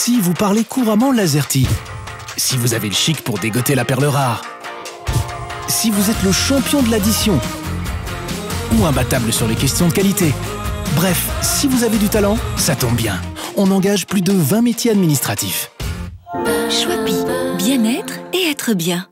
Si vous parlez couramment l'azerty. Si vous avez le chic pour dégoter la perle rare. Si vous êtes le champion de l'addition. Ou imbattable sur les questions de qualité. Bref, si vous avez du talent, ça tombe bien. On engage plus de 20 métiers administratifs. Choipi, bien-être et être bien.